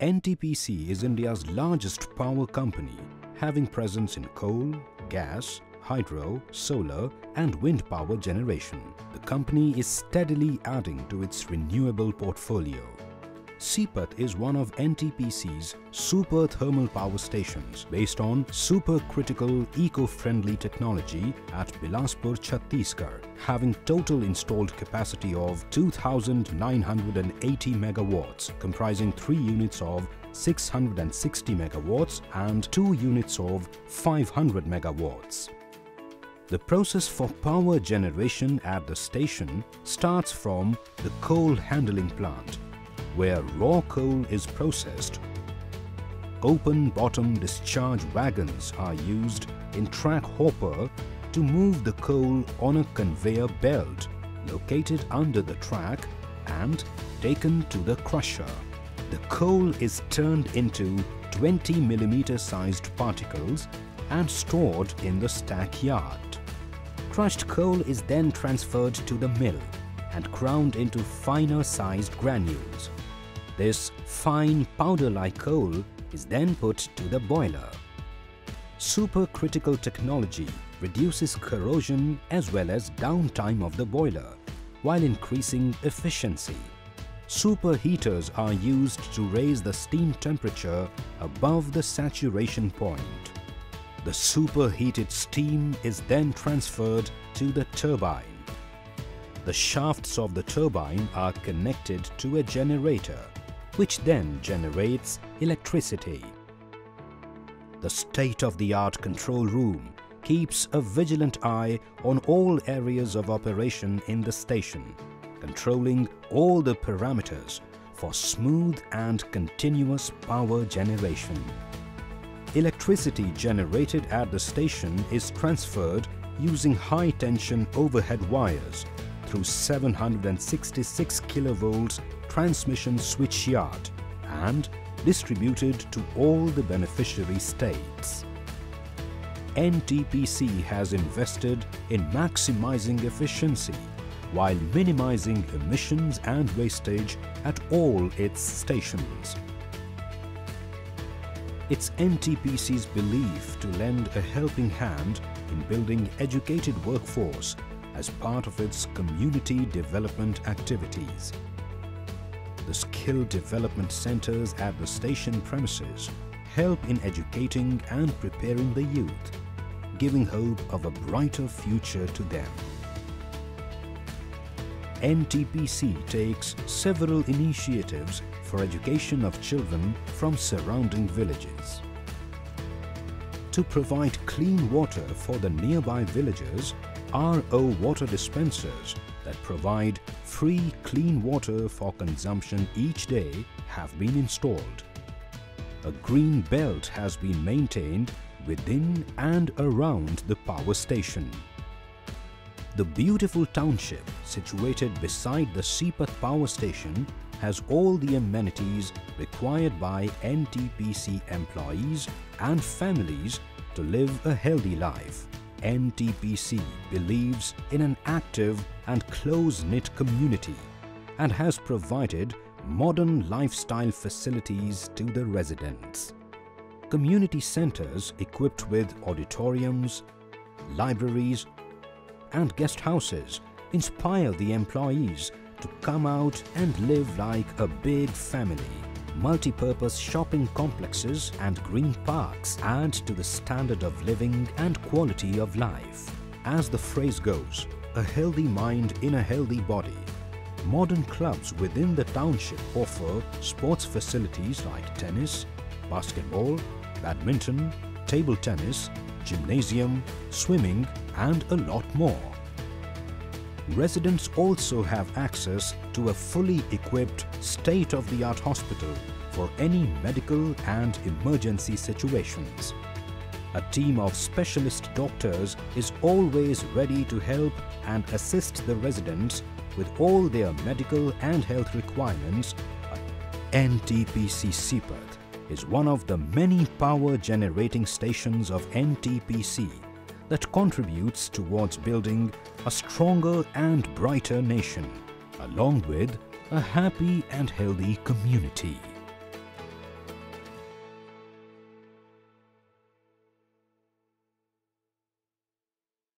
NTPC is India's largest power company, having presence in coal, gas, hydro, solar and wind power generation. The company is steadily adding to its renewable portfolio. Sipat is one of NTPC's super thermal power stations based on supercritical eco-friendly technology at Bilaspur, Chhattisgarh, having total installed capacity of 2,980 megawatts, comprising three units of 660 megawatts and two units of 500 megawatts. The process for power generation at the station starts from the coal handling plant where raw coal is processed. Open bottom discharge wagons are used in track hopper to move the coal on a conveyor belt located under the track and taken to the crusher. The coal is turned into 20 mm sized particles and stored in the stack yard. Crushed coal is then transferred to the mill and ground into finer sized granules. This fine powder-like coal is then put to the boiler. Supercritical technology reduces corrosion as well as downtime of the boiler while increasing efficiency. Superheaters are used to raise the steam temperature above the saturation point. The superheated steam is then transferred to the turbine. The shafts of the turbine are connected to a generator which then generates electricity. The state-of-the-art control room keeps a vigilant eye on all areas of operation in the station, controlling all the parameters for smooth and continuous power generation. Electricity generated at the station is transferred using high-tension overhead wires through 766 kilovolts transmission switchyard and distributed to all the beneficiary states. NTPC has invested in maximizing efficiency while minimizing emissions and wastage at all its stations. It's NTPC's belief to lend a helping hand in building educated workforce as part of its community development activities. The skill development centers at the station premises help in educating and preparing the youth, giving hope of a brighter future to them. NTPC takes several initiatives for education of children from surrounding villages. To provide clean water for the nearby villages, RO water dispensers that provide free clean water for consumption each day have been installed. A green belt has been maintained within and around the power station. The beautiful township situated beside the Sipat power station has all the amenities required by NTPC employees and families to live a healthy life. NTPC believes in an active and close-knit community and has provided modern lifestyle facilities to the residents. Community centers equipped with auditoriums, libraries and guest houses inspire the employees to come out and live like a big family multi-purpose shopping complexes and green parks add to the standard of living and quality of life. As the phrase goes, a healthy mind in a healthy body. Modern clubs within the township offer sports facilities like tennis, basketball, badminton, table tennis, gymnasium, swimming and a lot more. Residents also have access to a fully equipped state-of-the-art hospital for any medical and emergency situations. A team of specialist doctors is always ready to help and assist the residents with all their medical and health requirements. NTPC Sipat is one of the many power generating stations of NTPC that contributes towards building a stronger and brighter nation, along with a happy and healthy community.